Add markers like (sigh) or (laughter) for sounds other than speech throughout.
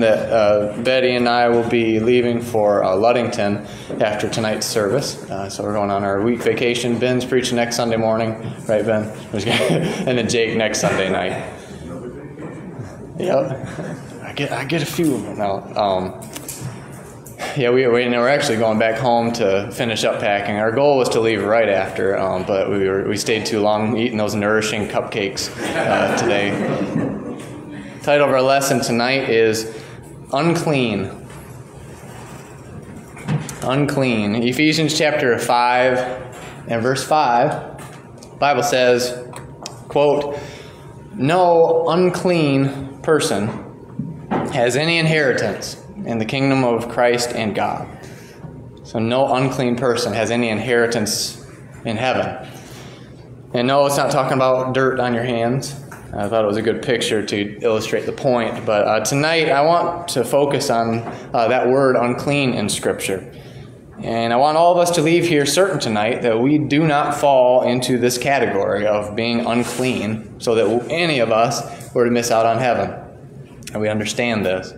that uh, Betty and I will be leaving for uh, Ludington after tonight's service. Uh, so we're going on our week vacation. Ben's preaching next Sunday morning, right, Ben? (laughs) and then Jake next Sunday night. Yep. I get I get a few of them now. Um, yeah, we, we we're actually going back home to finish up packing. Our goal was to leave right after, um, but we were, we stayed too long eating those nourishing cupcakes uh, today. Title of our lesson tonight is unclean. Unclean. Ephesians chapter 5 and verse 5, Bible says, quote, No unclean person has any inheritance in the kingdom of Christ and God. So no unclean person has any inheritance in heaven. And no, it's not talking about dirt on your hands. I thought it was a good picture to illustrate the point. But uh, tonight I want to focus on uh, that word unclean in Scripture. And I want all of us to leave here certain tonight that we do not fall into this category of being unclean so that any of us were to miss out on heaven. And we understand this.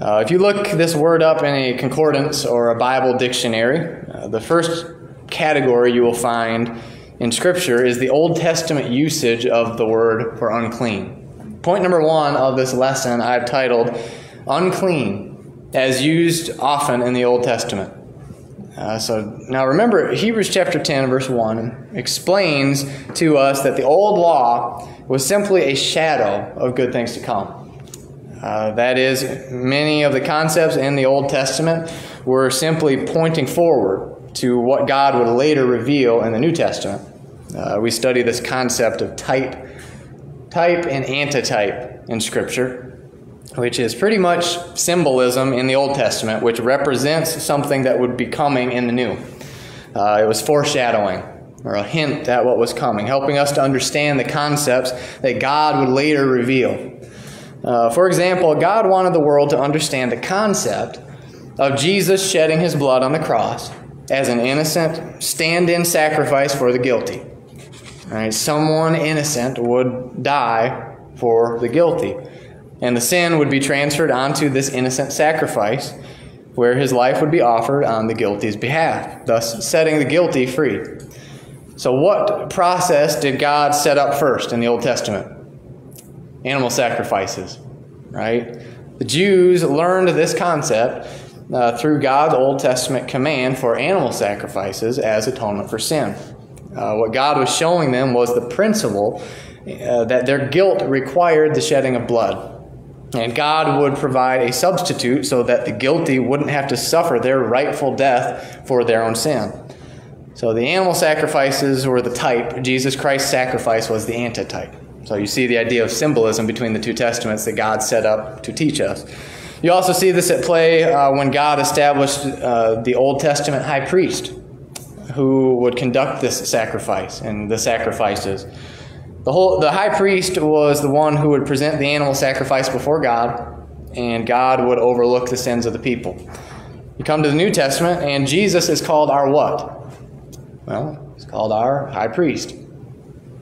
Uh, if you look this word up in a concordance or a Bible dictionary, uh, the first category you will find in Scripture is the Old Testament usage of the word for unclean. Point number one of this lesson I've titled Unclean, as used often in the Old Testament. Uh, so now remember, Hebrews chapter 10, verse 1 explains to us that the old law was simply a shadow of good things to come. Uh, that is, many of the concepts in the Old Testament were simply pointing forward to what God would later reveal in the New Testament. Uh, we study this concept of type, type and antitype in Scripture, which is pretty much symbolism in the Old Testament, which represents something that would be coming in the New. Uh, it was foreshadowing or a hint at what was coming, helping us to understand the concepts that God would later reveal. Uh, for example, God wanted the world to understand the concept of Jesus shedding his blood on the cross as an innocent stand in sacrifice for the guilty. Right? Someone innocent would die for the guilty. And the sin would be transferred onto this innocent sacrifice, where his life would be offered on the guilty's behalf, thus setting the guilty free. So, what process did God set up first in the Old Testament? animal sacrifices, right? The Jews learned this concept uh, through God's Old Testament command for animal sacrifices as atonement for sin. Uh, what God was showing them was the principle uh, that their guilt required the shedding of blood. And God would provide a substitute so that the guilty wouldn't have to suffer their rightful death for their own sin. So the animal sacrifices were the type, Jesus Christ's sacrifice was the antitype. So you see the idea of symbolism between the two testaments that God set up to teach us. You also see this at play uh, when God established uh, the Old Testament high priest who would conduct this sacrifice and the sacrifices. The, whole, the high priest was the one who would present the animal sacrifice before God, and God would overlook the sins of the people. You come to the New Testament, and Jesus is called our what? Well, he's called our high priest.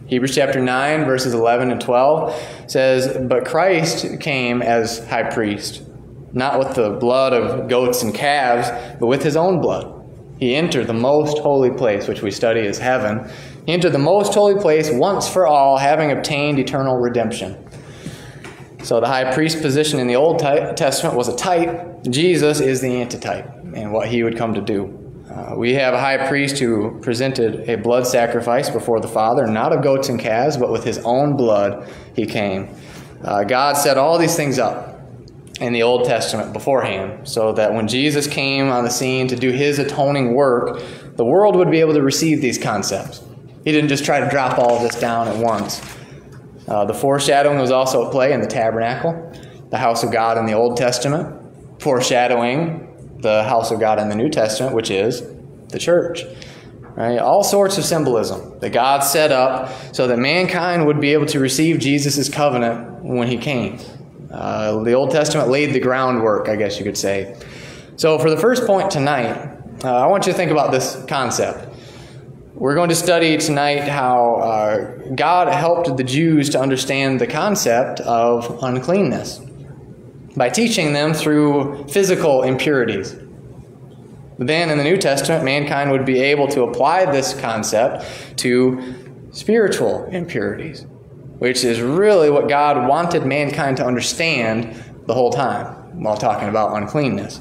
Hebrews chapter 9, verses 11 and 12 says, But Christ came as high priest, not with the blood of goats and calves, but with his own blood. He entered the most holy place, which we study as heaven. He entered the most holy place once for all, having obtained eternal redemption. So the high priest position in the Old Testament was a type. Jesus is the antitype and what he would come to do. Uh, we have a high priest who presented a blood sacrifice before the Father, not of goats and calves, but with his own blood he came. Uh, God set all these things up in the Old Testament beforehand so that when Jesus came on the scene to do his atoning work, the world would be able to receive these concepts. He didn't just try to drop all of this down at once. Uh, the foreshadowing was also at play in the tabernacle, the house of God in the Old Testament, foreshadowing the house of God in the New Testament, which is the church. Right? All sorts of symbolism that God set up so that mankind would be able to receive Jesus' covenant when he came. Uh, the Old Testament laid the groundwork, I guess you could say. So, for the first point tonight, uh, I want you to think about this concept. We're going to study tonight how uh, God helped the Jews to understand the concept of uncleanness. by teaching them through physical impurities. Then in the New Testament, mankind would be able to apply this concept to spiritual impurities, which is really what God wanted mankind to understand the whole time while talking about uncleanness.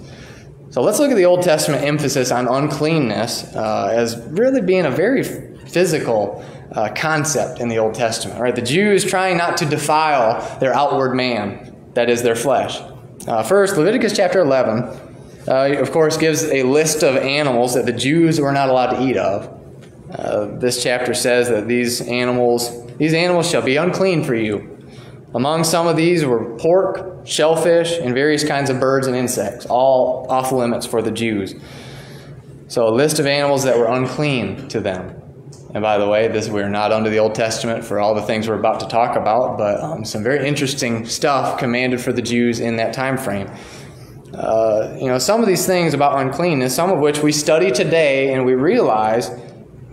So let's look at the Old Testament emphasis on uncleanness uh, as really being a very physical uh, concept in the Old Testament. Right? The Jews trying not to defile their outward man, that is, their flesh. Uh, first, Leviticus chapter 11, uh, of course, gives a list of animals that the Jews were not allowed to eat of. Uh, this chapter says that these animals, these animals shall be unclean for you. Among some of these were pork, shellfish, and various kinds of birds and insects, all off limits for the Jews. So, a list of animals that were unclean to them. And by the way, this we're not under the Old Testament for all the things we're about to talk about, but um, some very interesting stuff commanded for the Jews in that time frame. Uh, you know, some of these things about uncleanness, some of which we study today, and we realize,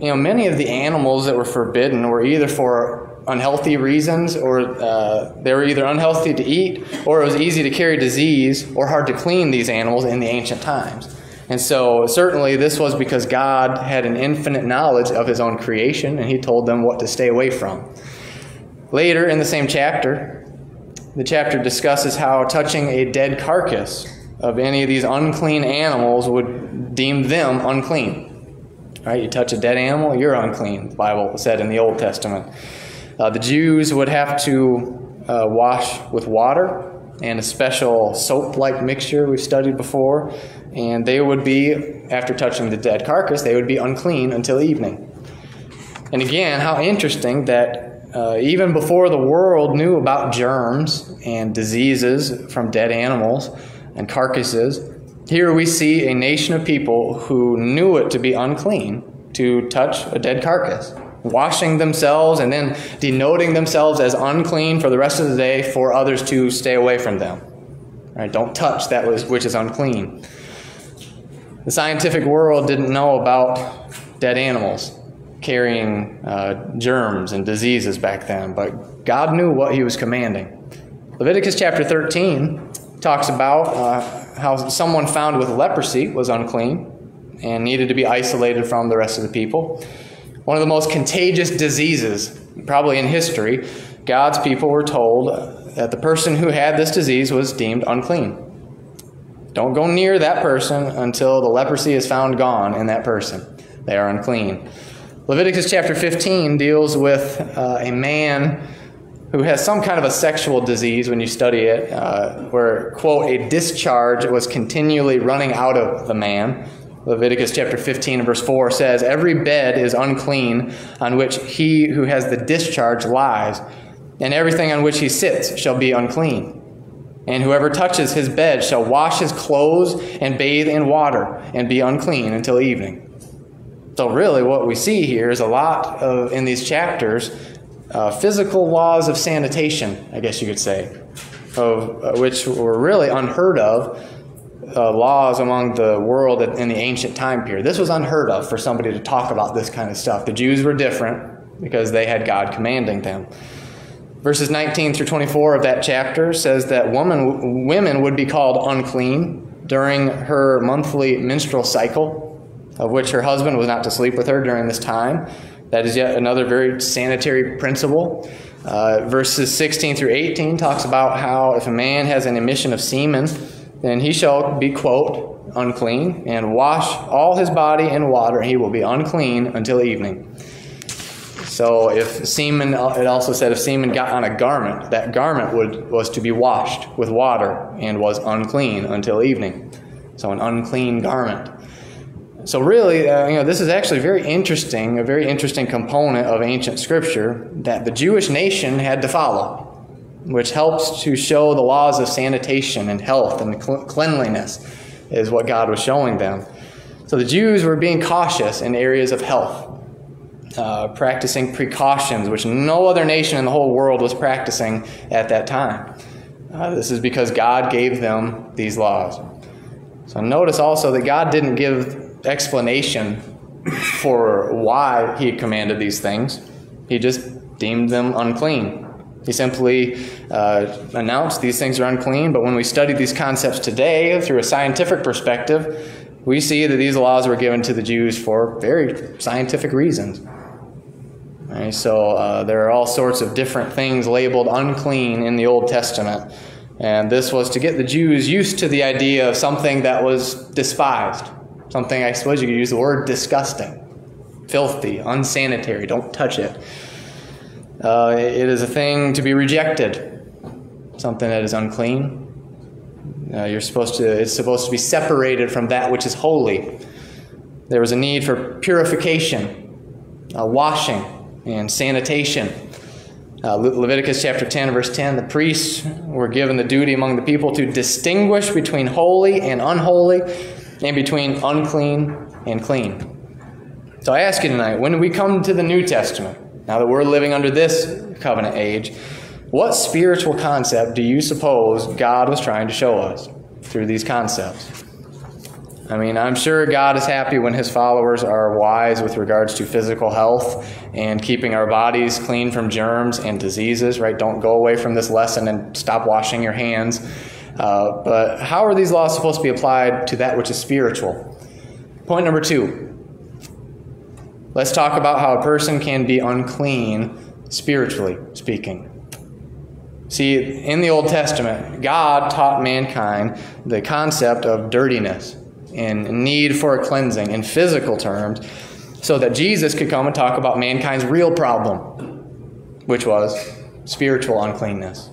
you know, many of the animals that were forbidden were either for unhealthy reasons, or uh, they were either unhealthy to eat, or it was easy to carry disease, or hard to clean these animals in the ancient times. And so, certainly, this was because God had an infinite knowledge of his own creation, and he told them what to stay away from. Later in the same chapter, the chapter discusses how touching a dead carcass of any of these unclean animals would deem them unclean. Right? You touch a dead animal, you're unclean, the Bible said in the Old Testament. Uh, the Jews would have to uh, wash with water and a special soap like mixture we've studied before and they would be, after touching the dead carcass, they would be unclean until evening. And again, how interesting that uh, even before the world knew about germs and diseases from dead animals and carcasses, here we see a nation of people who knew it to be unclean to touch a dead carcass, washing themselves and then denoting themselves as unclean for the rest of the day for others to stay away from them. Right? Don't touch that which is unclean. The scientific world didn't know about dead animals carrying uh, germs and diseases back then, but God knew what He was commanding. Leviticus chapter 13 talks about uh, how someone found with leprosy was unclean and needed to be isolated from the rest of the people. One of the most contagious diseases, probably in history, God's people were told that the person who had this disease was deemed unclean. Don't go near that person until the leprosy is found gone in that person. They are unclean. Leviticus chapter 15 deals with uh, a man who has some kind of a sexual disease when you study it, uh, where, quote, a discharge was continually running out of the man. Leviticus chapter 15 verse 4 says, Every bed is unclean on which he who has the discharge lies, and everything on which he sits shall be unclean. And whoever touches his bed shall wash his clothes and bathe in water and be unclean until evening. So, really, what we see here is a lot of, in these chapters, uh, physical laws of sanitation, I guess you could say, of, uh, which were really unheard of uh, laws among the world in the ancient time period. This was unheard of for somebody to talk about this kind of stuff. The Jews were different because they had God commanding them. Verses 19 through 24 of that chapter says that woman, women would be called unclean during her monthly menstrual cycle, of which her husband was not to sleep with her during this time. That is yet another very sanitary principle. Uh, verses 16 through 18 talks about how if a man has an emission of semen, then he shall be, quote, unclean, and wash all his body in water, and he will be unclean until evening. So if semen, it also said if semen got on a garment, that garment would, was to be washed with water and was unclean until evening. So an unclean garment. So really, uh, you know, this is actually very interesting, a very interesting component of ancient scripture that the Jewish nation had to follow, which helps to show the laws of sanitation and health and cleanliness is what God was showing them. So the Jews were being cautious in areas of health uh, practicing precautions, which no other nation in the whole world was practicing at that time. Uh, this is because God gave them these laws. So notice also that God didn't give explanation for why He commanded these things, He just deemed them unclean. He simply uh, announced these things are unclean, but when we study these concepts today through a scientific perspective, we see that these laws were given to the Jews for very scientific reasons. Right, so uh, there are all sorts of different things labeled unclean in the Old Testament. And this was to get the Jews used to the idea of something that was despised. Something, I suppose you could use the word disgusting, filthy, unsanitary. Don't touch it. Uh, it is a thing to be rejected, something that is unclean. Uh, you're supposed to, it's supposed to be separated from that which is holy. There was a need for purification, uh, washing, and sanitation. Uh, Le- Leviticus chapter 10, verse 10 the priests were given the duty among the people to distinguish between holy and unholy, and between unclean and clean. So I ask you tonight when we come to the New Testament, now that we're living under this covenant age, what spiritual concept do you suppose God was trying to show us through these concepts? I mean, I'm sure God is happy when his followers are wise with regards to physical health and keeping our bodies clean from germs and diseases, right? Don't go away from this lesson and stop washing your hands. Uh, but how are these laws supposed to be applied to that which is spiritual? Point number two let's talk about how a person can be unclean spiritually speaking. See, in the Old Testament, God taught mankind the concept of dirtiness and need for a cleansing in physical terms so that Jesus could come and talk about mankind's real problem, which was spiritual uncleanness,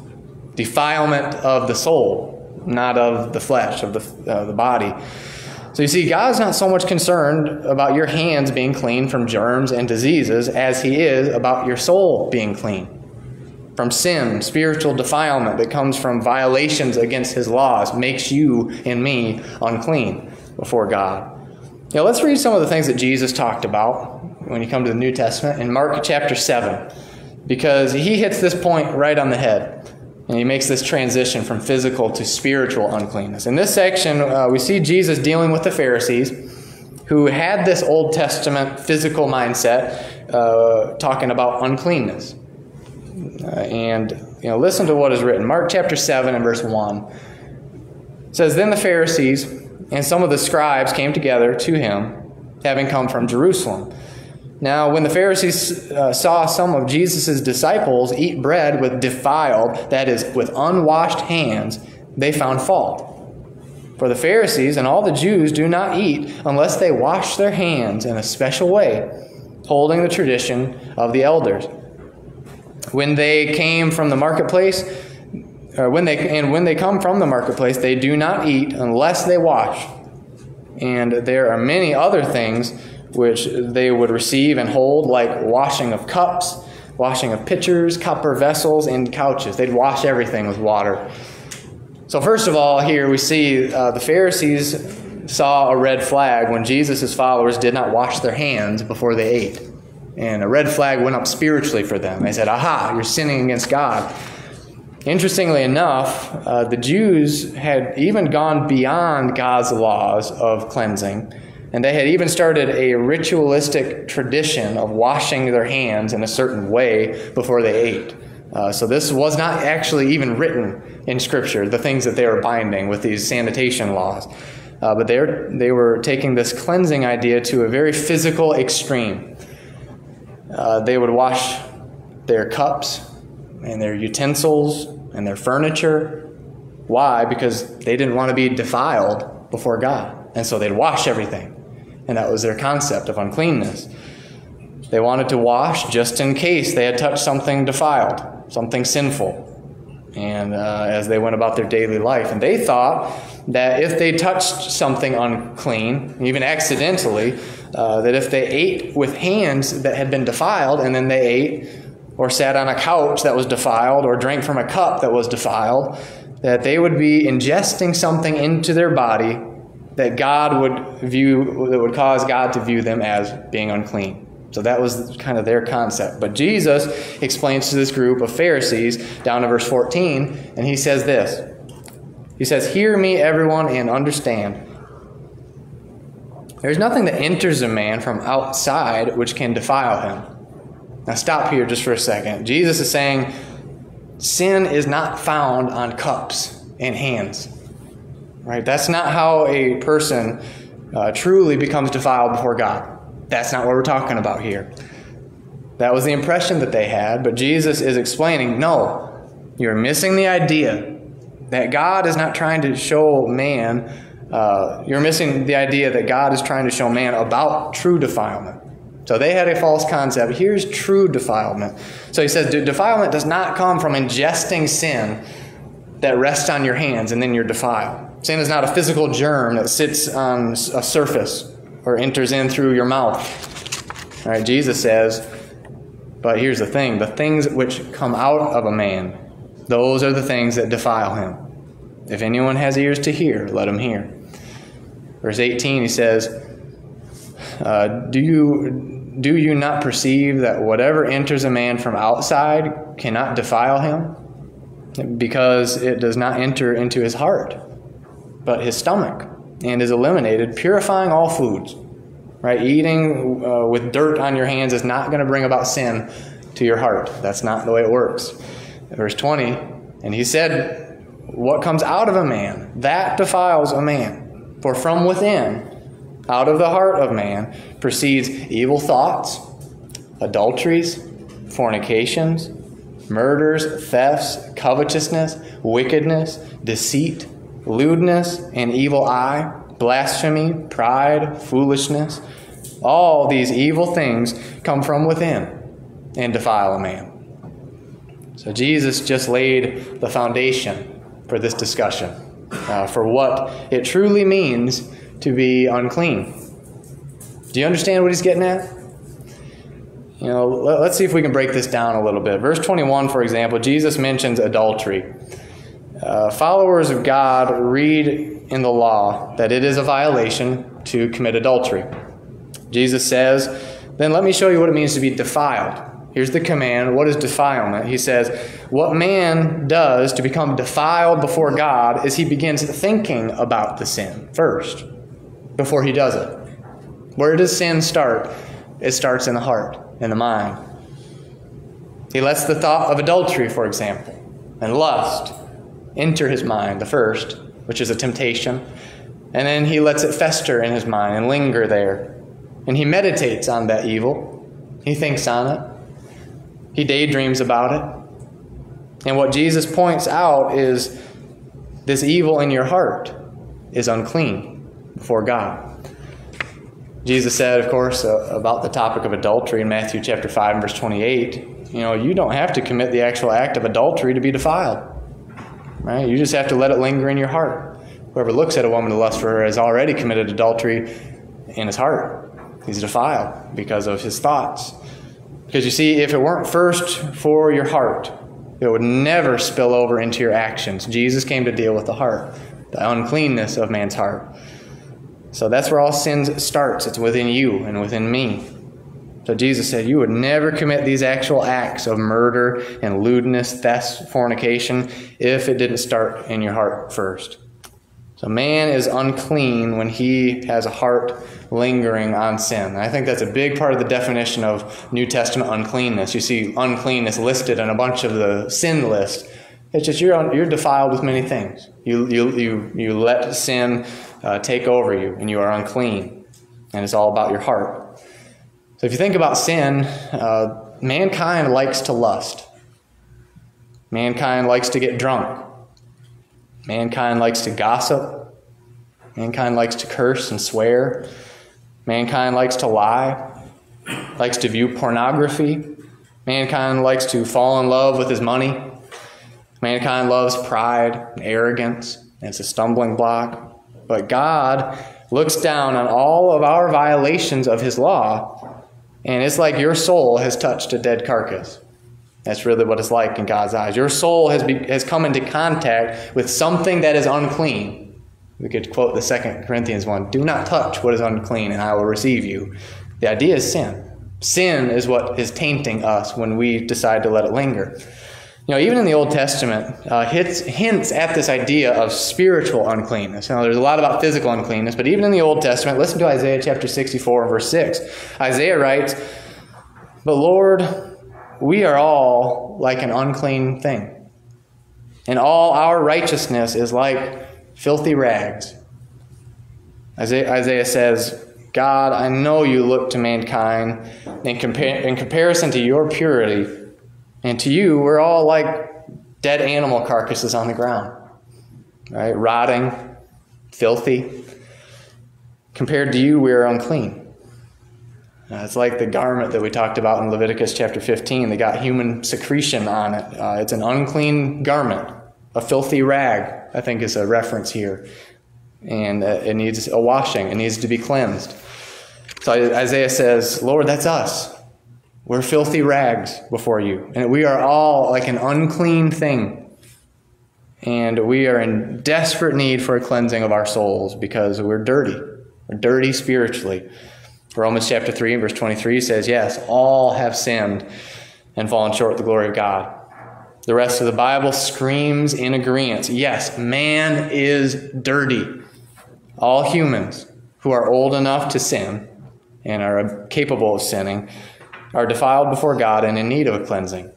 defilement of the soul, not of the flesh, of the, uh, the body. So you see, God's not so much concerned about your hands being clean from germs and diseases as He is about your soul being clean from sin, spiritual defilement that comes from violations against His laws, makes you and me unclean before God. Now, let's read some of the things that Jesus talked about when you come to the New Testament in Mark chapter 7, because he hits this point right on the head. And he makes this transition from physical to spiritual uncleanness. In this section, uh, we see Jesus dealing with the Pharisees who had this Old Testament physical mindset, uh, talking about uncleanness. Uh, and you know, listen to what is written. Mark chapter 7 and verse 1 says, Then the Pharisees and some of the scribes came together to him, having come from Jerusalem. Now, when the Pharisees uh, saw some of Jesus' disciples eat bread with defiled, that is, with unwashed hands, they found fault. For the Pharisees and all the Jews do not eat unless they wash their hands in a special way, holding the tradition of the elders. When they came from the marketplace, or when they and when they come from the marketplace, they do not eat unless they wash. And there are many other things which they would receive and hold, like washing of cups, washing of pitchers, copper vessels, and couches. They'd wash everything with water. So, first of all, here we see uh, the Pharisees saw a red flag when Jesus' followers did not wash their hands before they ate. And a red flag went up spiritually for them. They said, Aha, you're sinning against God. Interestingly enough, uh, the Jews had even gone beyond God's laws of cleansing, and they had even started a ritualistic tradition of washing their hands in a certain way before they ate. Uh, so this was not actually even written in Scripture, the things that they were binding with these sanitation laws. Uh, but they were, they were taking this cleansing idea to a very physical extreme. Uh, they would wash their cups and their utensils and their furniture. Why? Because they didn't want to be defiled before God. And so they'd wash everything. And that was their concept of uncleanness. They wanted to wash just in case they had touched something defiled, something sinful. And uh, as they went about their daily life, and they thought that if they touched something unclean, even accidentally, uh, that if they ate with hands that had been defiled and then they ate or sat on a couch that was defiled or drank from a cup that was defiled, that they would be ingesting something into their body that God would view, that would cause God to view them as being unclean. So that was kind of their concept. But Jesus explains to this group of Pharisees down to verse 14, and he says this He says, Hear me, everyone, and understand. There's nothing that enters a man from outside which can defile him now, stop here just for a second. Jesus is saying sin is not found on cups and hands. Right? That's not how a person uh, truly becomes defiled before God. That's not what we're talking about here. That was the impression that they had, but Jesus is explaining no, you're missing the idea that God is not trying to show man, uh, you're missing the idea that God is trying to show man about true defilement. So they had a false concept. Here's true defilement. So he says defilement does not come from ingesting sin that rests on your hands and then you're defiled. Sin is not a physical germ that sits on a surface or enters in through your mouth. All right, Jesus says, but here's the thing the things which come out of a man, those are the things that defile him. If anyone has ears to hear, let him hear. Verse 18, he says, uh, do, you, do you not perceive that whatever enters a man from outside cannot defile him? Because it does not enter into his heart, but his stomach, and is eliminated, purifying all foods. Right? Eating uh, with dirt on your hands is not going to bring about sin to your heart. That's not the way it works. Verse 20, and he said, What comes out of a man, that defiles a man. For from within, out of the heart of man, proceeds evil thoughts, adulteries, fornications, murders, thefts, covetousness, wickedness, deceit, lewdness, and evil eye blasphemy, pride, foolishness. All these evil things come from within and defile a man. So Jesus just laid the foundation for this discussion, uh, for what it truly means to be unclean. Do you understand what he's getting at? You know, let's see if we can break this down a little bit. Verse 21, for example, Jesus mentions adultery. Uh, followers of God read in the law that it is a violation to commit adultery. Jesus says, Then let me show you what it means to be defiled. Here's the command. What is defilement? He says, What man does to become defiled before God is he begins thinking about the sin first before he does it. Where does sin start? It starts in the heart, in the mind. He lets the thought of adultery, for example, and lust enter his mind, the first, which is a temptation. And then he lets it fester in his mind and linger there. And he meditates on that evil. He thinks on it. He daydreams about it. And what Jesus points out is this evil in your heart is unclean before God. Jesus said, of course, uh, about the topic of adultery in Matthew chapter 5 and verse 28, you know, you don't have to commit the actual act of adultery to be defiled. Right? You just have to let it linger in your heart. Whoever looks at a woman to lust for her has already committed adultery in his heart. He's defiled because of his thoughts. Because you see, if it weren't first for your heart, it would never spill over into your actions. Jesus came to deal with the heart, the uncleanness of man's heart. So that's where all sin starts. It's within you and within me. So Jesus said, You would never commit these actual acts of murder and lewdness, theft, fornication, if it didn't start in your heart first. So man is unclean when he has a heart lingering on sin. I think that's a big part of the definition of New Testament uncleanness. You see uncleanness listed on a bunch of the sin list. It's just you're, you're defiled with many things. You, you, you, you let sin uh, take over you, and you are unclean. And it's all about your heart. So if you think about sin, uh, mankind likes to lust. Mankind likes to get drunk. Mankind likes to gossip. Mankind likes to curse and swear. Mankind likes to lie, likes to view pornography. Mankind likes to fall in love with his money. Mankind loves pride and arrogance, and it's a stumbling block. But God looks down on all of our violations of his law and it's like your soul has touched a dead carcass. That's really what it's like in God's eyes. Your soul has, be, has come into contact with something that is unclean. We could quote the Second Corinthians one Do not touch what is unclean, and I will receive you. The idea is sin. Sin is what is tainting us when we decide to let it linger. You know, even in the Old Testament, uh, hits, hints at this idea of spiritual uncleanness. Now, there's a lot about physical uncleanness, but even in the Old Testament, listen to Isaiah chapter 64, verse 6. Isaiah writes, But Lord, we are all like an unclean thing. and all our righteousness is like filthy rags. Isaiah, says, God, I know you look to mankind in, compa- in comparison to your purity, and to you, we're all like dead animal carcasses on the ground, right? Rotting, filthy. Compared to you, we are unclean. Uh, it's like the garment that we talked about in Leviticus chapter 15 They got human secretion on it. Uh, it's an unclean garment, a filthy rag, I think is a reference here. And uh, it needs a washing, it needs to be cleansed. So Isaiah says, Lord, that's us. We're filthy rags before you. And we are all like an unclean thing. And we are in desperate need for a cleansing of our souls because we're dirty. We're dirty spiritually. Romans chapter 3 and verse 23 says, Yes, all have sinned and fallen short of the glory of God. The rest of the Bible screams in agreement. Yes, man is dirty. All humans who are old enough to sin and are capable of sinning are defiled before God and in need of a cleansing.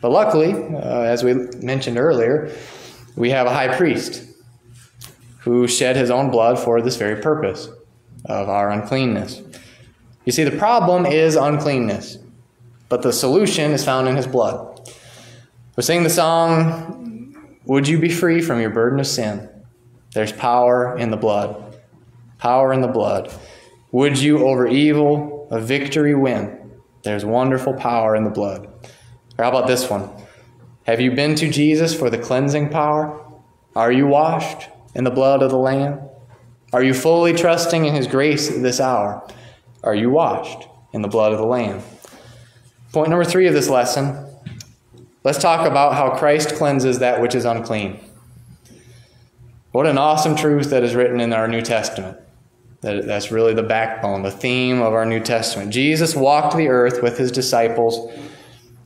But luckily, uh, as we mentioned earlier, we have a high priest who shed his own blood for this very purpose of our uncleanness. You see, the problem is uncleanness, but the solution is found in his blood. We sing the song, Would you be free from your burden of sin? There's power in the blood. Power in the blood. Would you over evil a victory win? There's wonderful power in the blood. Or how about this one? Have you been to Jesus for the cleansing power? Are you washed in the blood of the Lamb? Are you fully trusting in His grace this hour? Are you washed in the blood of the Lamb? Point number three of this lesson let's talk about how Christ cleanses that which is unclean. What an awesome truth that is written in our New Testament. That, that's really the backbone, the theme of our New Testament. Jesus walked the earth with his disciples,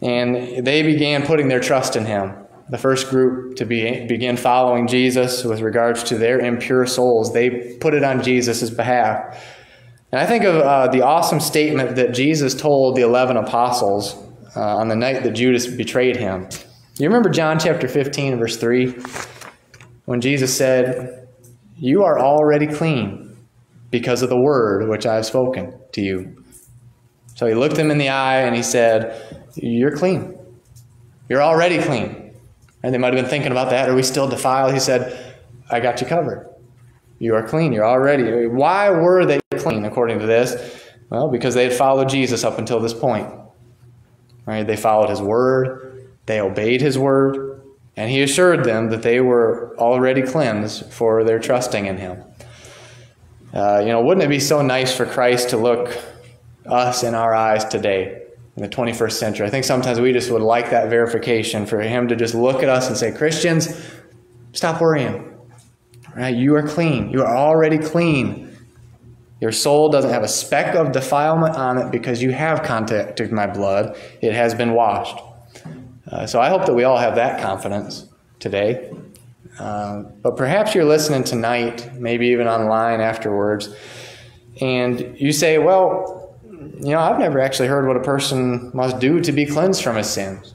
and they began putting their trust in him the first group to be, begin following Jesus with regards to their impure souls. They put it on Jesus' behalf. And I think of uh, the awesome statement that Jesus told the 11 apostles uh, on the night that Judas betrayed him. You remember John chapter 15, verse 3? When Jesus said, You are already clean because of the word which I have spoken to you. So he looked them in the eye and he said, You're clean. You're already clean. And they might have been thinking about that. Are we still defiled? He said, I got you covered. You are clean. You're already. Why were they clean according to this? Well, because they had followed Jesus up until this point. Right? They followed his word, they obeyed his word, and he assured them that they were already cleansed for their trusting in him. Uh, you know, wouldn't it be so nice for Christ to look us in our eyes today in the 21st century. I think sometimes we just would like that verification for him to just look at us and say, Christians, stop worrying. Right? You are clean. You are already clean. Your soul doesn't have a speck of defilement on it because you have contacted my blood. It has been washed. Uh, so I hope that we all have that confidence today. Uh, but perhaps you're listening tonight, maybe even online afterwards, and you say, well, you know, I've never actually heard what a person must do to be cleansed from his sins.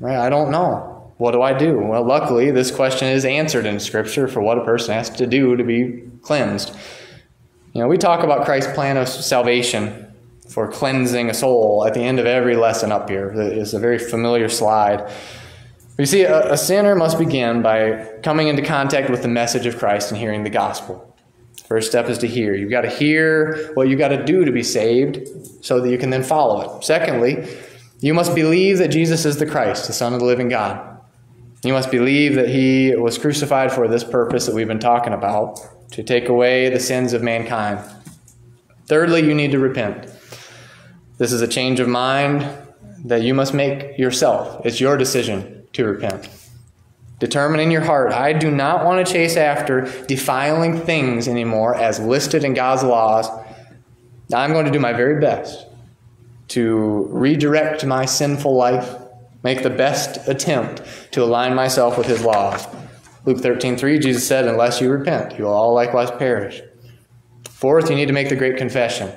Right? I don't know. What do I do? Well, luckily, this question is answered in Scripture for what a person has to do to be cleansed. You know, we talk about Christ's plan of salvation for cleansing a soul at the end of every lesson up here. It's a very familiar slide. You see, a, a sinner must begin by coming into contact with the message of Christ and hearing the gospel. First step is to hear. You've got to hear what you've got to do to be saved so that you can then follow it. Secondly, you must believe that Jesus is the Christ, the Son of the living God. You must believe that he was crucified for this purpose that we've been talking about, to take away the sins of mankind. Thirdly, you need to repent. This is a change of mind that you must make yourself. It's your decision to repent. Determine in your heart, I do not want to chase after defiling things anymore as listed in God's laws. I'm going to do my very best to redirect my sinful life, make the best attempt to align myself with his laws. Luke 13, 3, Jesus said, Unless you repent, you will all likewise perish. Fourth, you need to make the great confession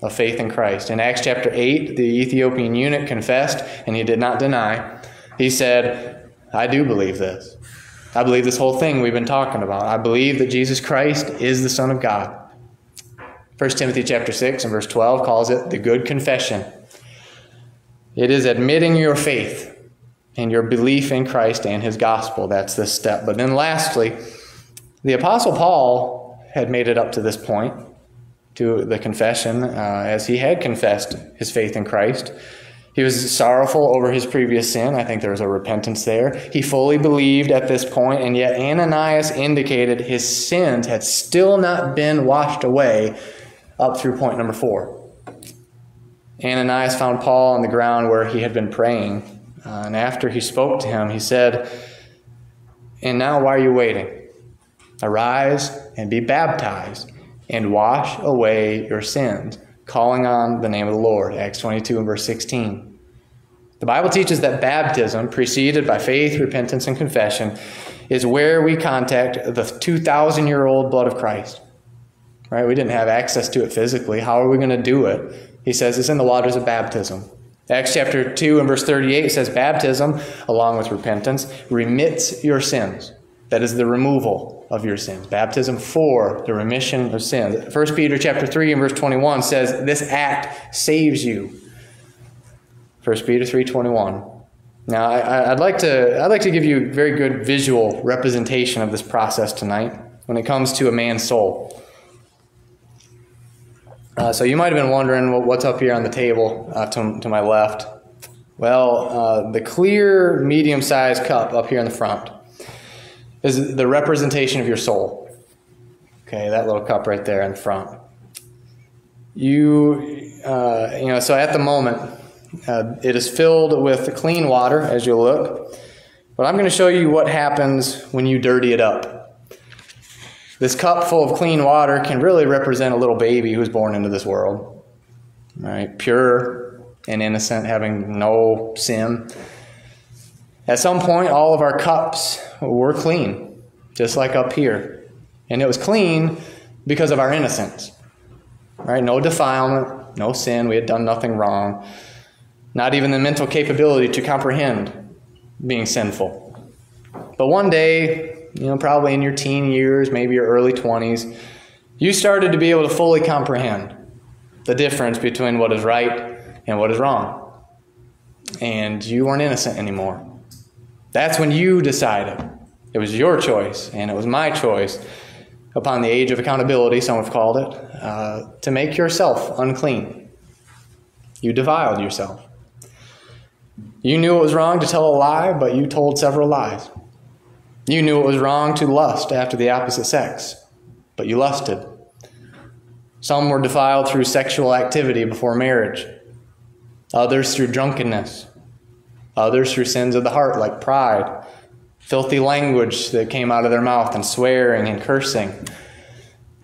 of faith in Christ. In Acts chapter 8, the Ethiopian eunuch confessed, and he did not deny. He said, I do believe this. I believe this whole thing we've been talking about. I believe that Jesus Christ is the Son of God. 1 Timothy chapter 6 and verse 12 calls it the good confession. It is admitting your faith and your belief in Christ and his gospel. That's this step. But then lastly, the apostle Paul had made it up to this point to the confession uh, as he had confessed his faith in Christ. He was sorrowful over his previous sin. I think there was a repentance there. He fully believed at this point, and yet Ananias indicated his sins had still not been washed away up through point number four. Ananias found Paul on the ground where he had been praying. Uh, and after he spoke to him, he said, And now why are you waiting? Arise and be baptized and wash away your sins, calling on the name of the Lord. Acts 22 and verse 16. The Bible teaches that baptism, preceded by faith, repentance, and confession, is where we contact the 2,000 year old blood of Christ. Right? We didn't have access to it physically. How are we going to do it? He says it's in the waters of baptism. Acts chapter 2 and verse 38 says, Baptism, along with repentance, remits your sins. That is the removal of your sins. Baptism for the remission of sins. 1 Peter chapter 3 and verse 21 says, This act saves you. 1 Peter 3.21. Now, I, would like to, I'd like to give you a very good visual representation of this process tonight when it comes to a man's soul. Uh, so you might have been wondering what's up here on the table uh, to, to my left. Well, uh, the clear medium-sized cup up here in the front is the representation of your soul. Okay, that little cup right there in front. You, uh, you know, so at the moment, uh, it is filled with clean water, as you look. But I'm going to show you what happens when you dirty it up. This cup full of clean water can really represent a little baby who's born into this world. Right? Pure and innocent, having no sin. At some point, all of our cups were clean, just like up here. And it was clean because of our innocence. Right? No defilement, no sin. We had done nothing wrong not even the mental capability to comprehend being sinful. But one day, you know, probably in your teen years, maybe your early 20s, you started to be able to fully comprehend the difference between what is right and what is wrong. And you weren't innocent anymore. That's when you decided. It was your choice, and it was my choice, upon the age of accountability, some have called it, uh, to make yourself unclean. You defiled yourself. You knew it was wrong to tell a lie, but you told several lies. You knew it was wrong to lust after the opposite sex, but you lusted. Some were defiled through sexual activity before marriage, others through drunkenness, others through sins of the heart like pride, filthy language that came out of their mouth, and swearing and cursing.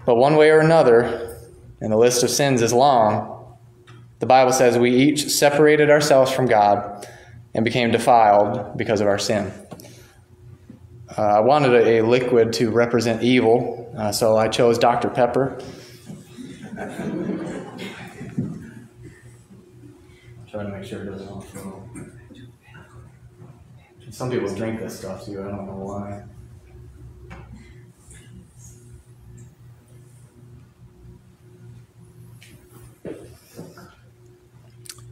But one way or another, and the list of sins is long, the Bible says we each separated ourselves from God and became defiled because of our sin. Uh, I wanted a, a, liquid to represent evil, uh, so I chose Dr. Pepper. Trying to make sure it doesn't. Some people drink this stuff too, I don't know why.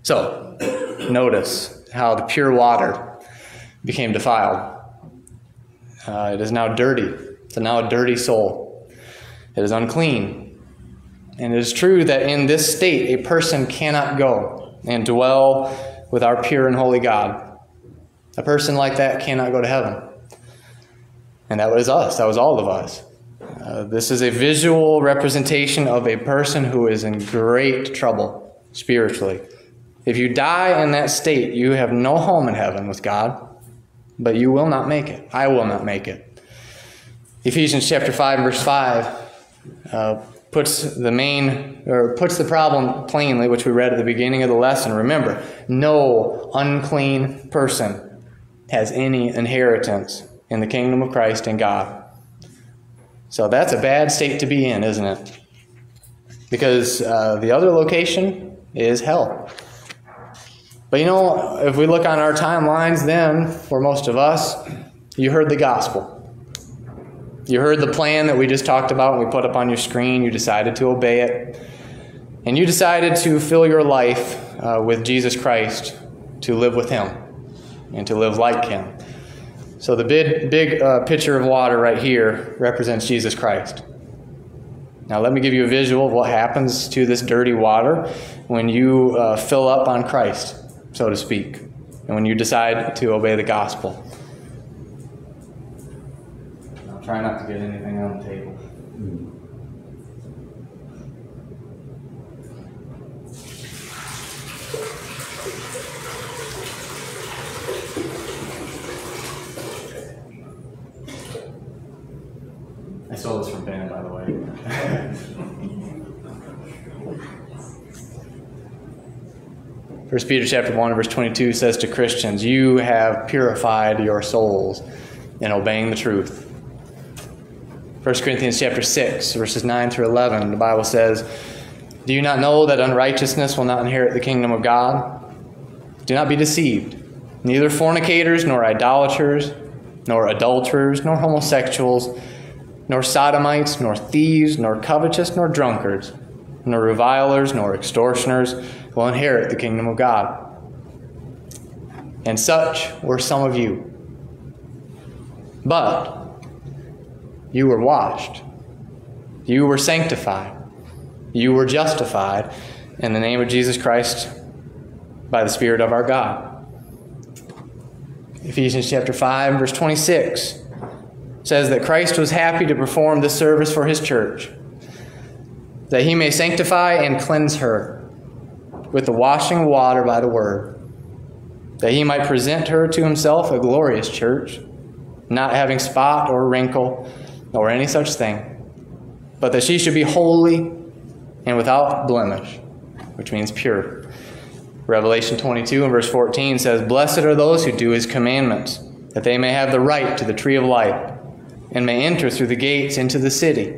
So, notice how the pure water became defiled. Uh, it is now dirty. It's now a dirty soul. It is unclean. And it is true that in this state, a person cannot go and dwell with our pure and holy God. A person like that cannot go to heaven. And that was us. That was all of us. Uh, this is a visual representation of a person who is in great trouble spiritually. If you die in that state, you have no home in heaven with God, but you will not make it. I will not make it. Ephesians chapter 5, verse 5 uh, puts the main, or puts the problem plainly, which we read at the beginning of the lesson. Remember, no unclean person has any inheritance in the kingdom of Christ and God. So that's a bad state to be in, isn't it? Because uh, the other location is hell. But you know, if we look on our timelines, then for most of us, you heard the gospel. You heard the plan that we just talked about and we put up on your screen. You decided to obey it. And you decided to fill your life uh, with Jesus Christ, to live with Him, and to live like Him. So the big, big uh, pitcher of water right here represents Jesus Christ. Now, let me give you a visual of what happens to this dirty water when you uh, fill up on Christ, so to speak, and when you decide to obey the gospel. I'll try not to get anything on the table. I stole this from Ben, by the way. (laughs) First Peter chapter 1 verse 22 says to Christians, "You have purified your souls in obeying the truth." 1 Corinthians chapter 6 verses 9 through 11, the Bible says, "Do you not know that unrighteousness will not inherit the kingdom of God? Do not be deceived. Neither fornicators, nor idolaters, nor adulterers, nor homosexuals, nor sodomites, nor thieves, nor covetous, nor drunkards, nor revilers, nor extortioners will inherit the kingdom of God. And such were some of you. But you were washed, you were sanctified, you were justified in the name of Jesus Christ by the Spirit of our God. Ephesians chapter 5, verse 26 says that Christ was happy to perform this service for his church, that he may sanctify and cleanse her with the washing of water by the word, that he might present her to himself a glorious church, not having spot or wrinkle or any such thing, but that she should be holy and without blemish, which means pure. Revelation 22 and verse 14 says, Blessed are those who do his commandments, that they may have the right to the tree of life and may enter through the gates into the city.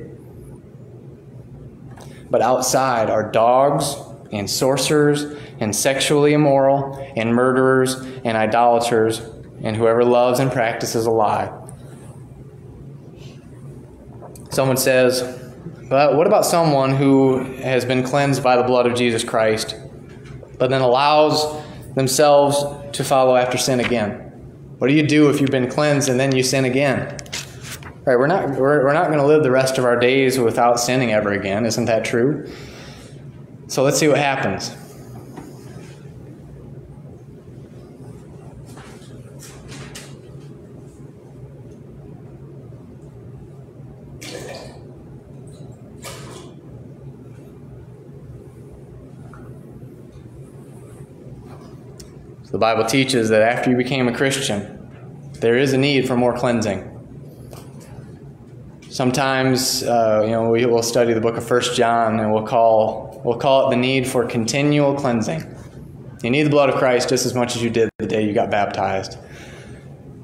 But outside are dogs and sorcerers and sexually immoral and murderers and idolaters and whoever loves and practices a lie. Someone says, but what about someone who has been cleansed by the blood of Jesus Christ, but then allows themselves to follow after sin again? What do you do if you've been cleansed and then you sin again? Right, we're not we're, we're not going to live the rest of our days without sinning ever again. Isn't that true? So let's see what happens. The Bible teaches that after you became a Christian, there is a need for more cleansing. Sometimes, uh, you know, we will study the book of First John, and we'll call we'll call it the need for continual cleansing. You need the blood of Christ just as much as you did the day you got baptized.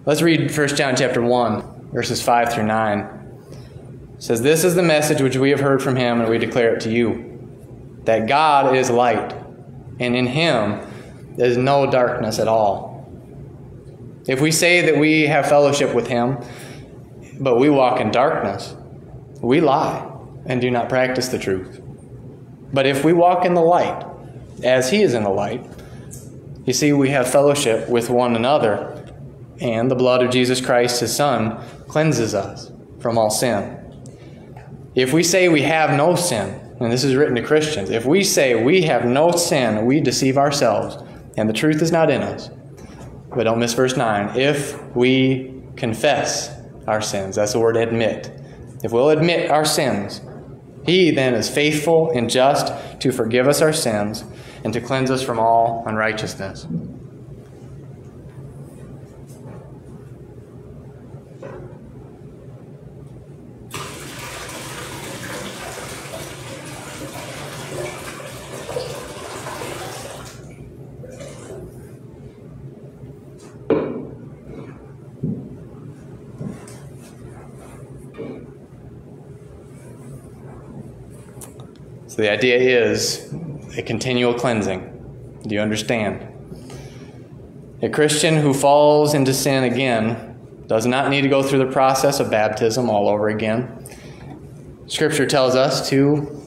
Let's read First John chapter one, verses five through nine. It says, "This is the message which we have heard from Him, and we declare it to you: that God is light, and in Him there is no darkness at all. If we say that we have fellowship with Him, but we walk in darkness, we lie and do not practice the truth. But if we walk in the light, as He is in the light, you see, we have fellowship with one another, and the blood of Jesus Christ, His Son, cleanses us from all sin. If we say we have no sin, and this is written to Christians, if we say we have no sin, we deceive ourselves, and the truth is not in us. But don't miss verse 9. If we confess our sins. That's the word admit. If we'll admit our sins, He then is faithful and just to forgive us our sins and to cleanse us from all unrighteousness. The idea is a continual cleansing. Do you understand? A Christian who falls into sin again does not need to go through the process of baptism all over again. Scripture tells us to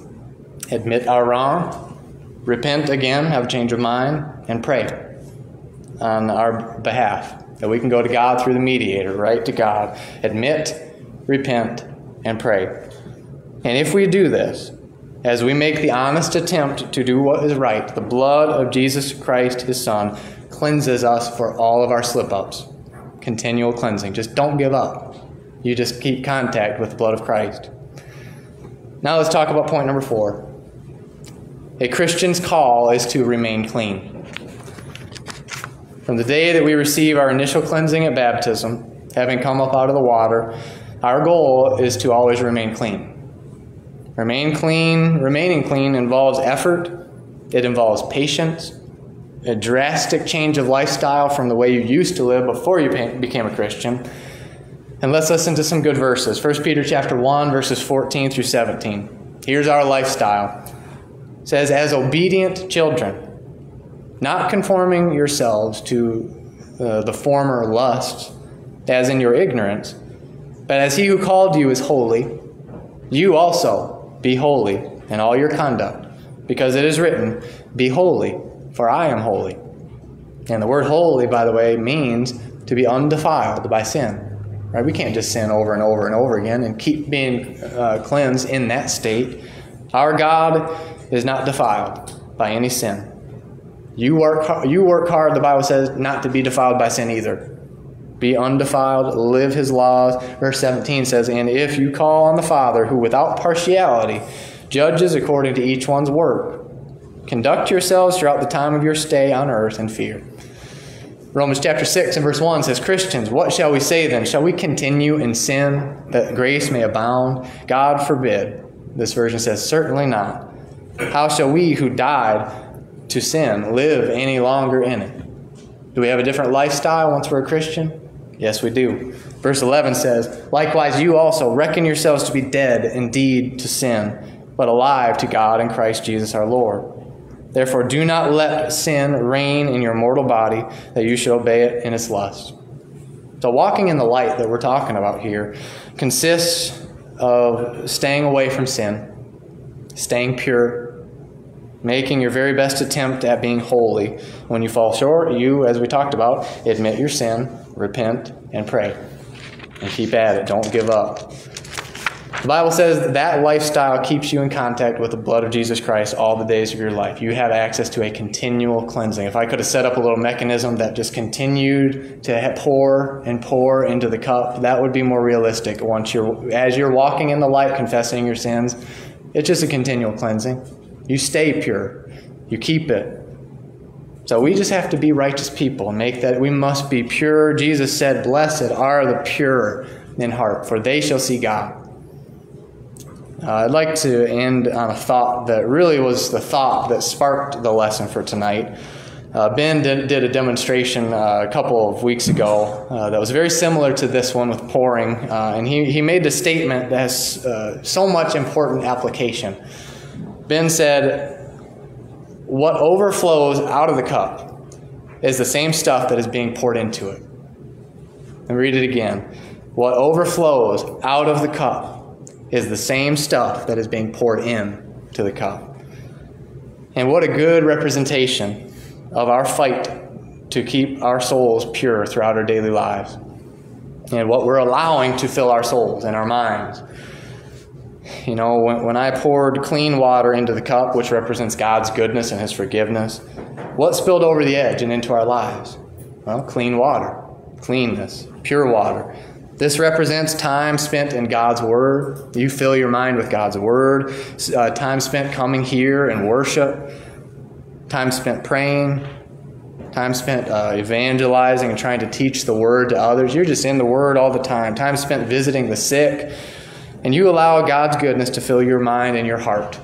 admit our wrong, repent again, have a change of mind, and pray on our behalf. That we can go to God through the mediator, right to God. Admit, repent, and pray. And if we do this, as we make the honest attempt to do what is right, the blood of Jesus Christ, his Son, cleanses us for all of our slip ups. Continual cleansing. Just don't give up. You just keep contact with the blood of Christ. Now let's talk about point number four. A Christian's call is to remain clean. From the day that we receive our initial cleansing at baptism, having come up out of the water, our goal is to always remain clean. Remain clean, remaining clean involves effort, it involves patience, a drastic change of lifestyle from the way you used to live before you became a Christian. And let's listen to some good verses. 1 Peter chapter 1 verses 14 through 17. Here's our lifestyle. It says as obedient children, not conforming yourselves to uh, the former lusts as in your ignorance, but as he who called you is holy, you also be holy in all your conduct, because it is written, Be holy, for I am holy. And the word holy, by the way, means to be undefiled by sin. Right? We can't just sin over and over and over again and keep being uh, cleansed in that state. Our God is not defiled by any sin. You work, you work hard, the Bible says, not to be defiled by sin either. Be undefiled, live his laws. Verse 17 says, And if you call on the Father, who without partiality judges according to each one's work, Conduct yourselves throughout the time of your stay on earth in fear. Romans chapter 6 and verse 1 says, Christians, what shall we say then? Shall we continue in sin that grace may abound? God forbid. This version says, Certainly not. How shall we who died to sin live any longer in it? Do we have a different lifestyle once we're a Christian? Yes, we do. Verse 11 says, Likewise, you also reckon yourselves to be dead indeed to sin, but alive to God in Christ Jesus our Lord. Therefore, do not let sin reign in your mortal body, that you should obey it in its lust. So, walking in the light that we're talking about here consists of staying away from sin, staying pure, making your very best attempt at being holy. When you fall short, you, as we talked about, admit your sin, repent, and pray. And keep at it. Don't give up. The Bible says that, lifestyle keeps you in contact with the blood of Jesus Christ all the days of your life. You have access to a continual cleansing. If I could have set up a little mechanism that just continued to pour and pour into the cup, that would be more realistic. Once you're, as you're walking in the light, confessing your sins, it's just a continual cleansing. You stay pure. You keep it. So we just have to be righteous people and make that we must be pure. Jesus said, Blessed are the pure in heart, for they shall see God. Uh, I'd like to end on a thought that really was the thought that sparked the lesson for tonight. Uh, ben did, did, a demonstration uh, a couple of weeks ago uh, that was very similar to this one with pouring, uh, and he, he made the statement that has uh, so much important application. Ben said, What overflows out of the cup is the same stuff that is being poured into it. And read it again. What overflows out of the cup is the same stuff that is being poured in to the cup. And what a good representation of our fight to keep our souls pure throughout our daily lives. And what we're allowing to fill our souls and our minds. You know, when, when I poured clean water into the cup, which represents God's goodness and His forgiveness, what spilled over the edge and into our lives? Well, clean water, cleanness, pure water. This represents time spent in God's Word. You fill your mind with God's Word. Uh, time spent coming here and worship. Time spent praying. Time spent uh, evangelizing and trying to teach the Word to others. You're just in the Word all the time. Time spent visiting the sick. And you allow God's goodness to fill your mind and your heart.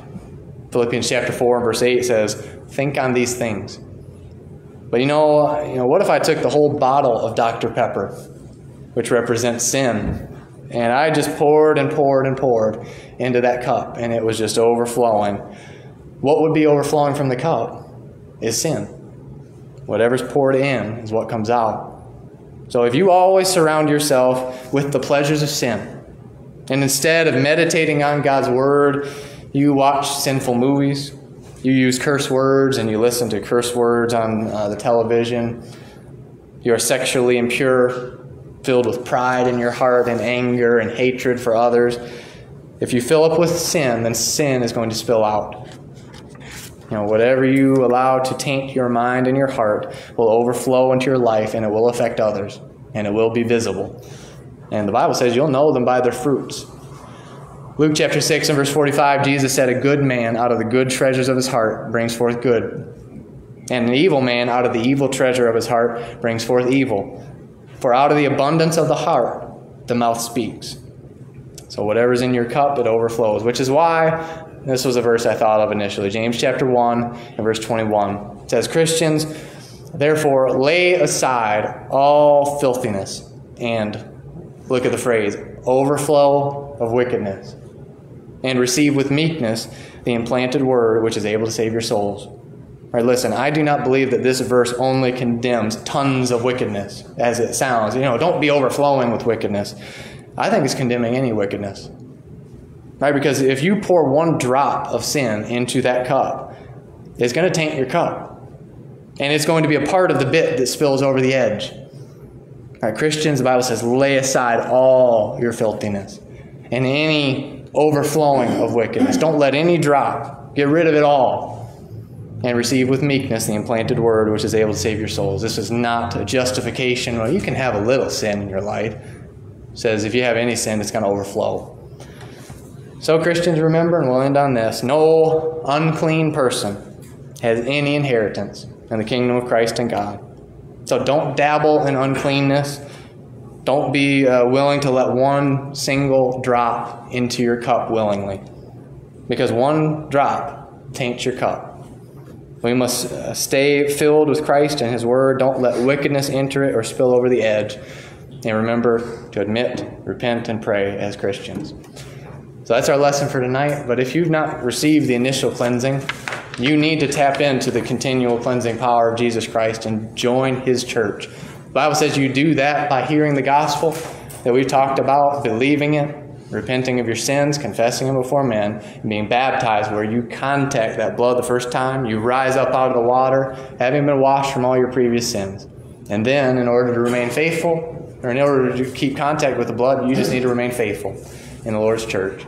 Philippians chapter 4 and verse 8 says, Think on these things. But you know, you know, what if I took the whole bottle of Dr. Pepper which represents sin. And I just poured and poured and poured into that cup, and it was just overflowing. What would be overflowing from the cup is sin. Whatever's poured in is what comes out. So if you always surround yourself with the pleasures of sin, and instead of meditating on God's Word, you watch sinful movies, you use curse words, and you listen to curse words on uh, the television, you are sexually impure, filled with pride in your heart and anger and hatred for others. If you fill up with sin, then sin is going to spill out. You know, whatever you allow to taint your mind and your heart will overflow into your life and it will affect others and it will be visible. And the Bible says you'll know them by their fruits. Luke chapter 6 and verse 45, Jesus said, A good man out of the good treasures of his heart brings forth good. And an evil man out of the evil treasure of his heart brings forth evil. For out of the abundance of the heart, the mouth speaks. So whatever's in your cup, it overflows, which is why this was a verse I thought of initially. James chapter 1 and verse 21 it says, Christians, therefore lay aside all filthiness and look at the phrase, overflow of wickedness, and receive with meekness the implanted word which is able to save your souls. All right, listen, I do not believe that this verse only condemns tons of wickedness, as it sounds. You know, don't be overflowing with wickedness. I think it's condemning any wickedness. Right? Because if you pour one drop of sin into that cup, it's going to taint your cup. And it's going to be a part of the bit that spills over the edge. Right, Christians, the Bible says, lay aside all your filthiness and any overflowing of wickedness. Don't let any drop. Get rid of it all. And receive with meekness the implanted word which is able to save your souls. This is not a justification. Well, you can have a little sin in your life says if you have any sin, it's going to overflow. So, Christians, remember, and we'll end on this no unclean person has any inheritance in the kingdom of Christ and God. So, don't dabble in uncleanness. Don't be uh, willing to let one single drop into your cup willingly. Because one drop taints your cup. We must uh, stay filled with Christ and His Word. Don't let wickedness enter it or spill over the edge. And remember to admit, repent, and pray as Christians. So that's our lesson for tonight. But if you've not received the initial cleansing, you need to tap into the continual cleansing power of Jesus Christ and join his church. The Bible says you do that by hearing the gospel that we've talked about, believing it, repenting of your sins, confessing them before men, and being baptized, where you contact that blood the first time, you rise up out of the water, having been washed from all your previous sins. And then, in order to remain faithful, or in order to keep contact with the blood, you just need to remain faithful in the Lord's church.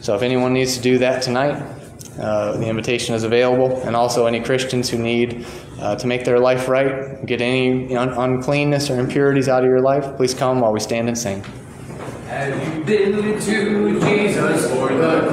So if anyone needs to do that tonight, uh, the invitation is available. And also, any Christians who need uh, to make their life right, get any un- uncleanness or impurities out of your life, please come while we stand and sing. Have you been to Jesus for the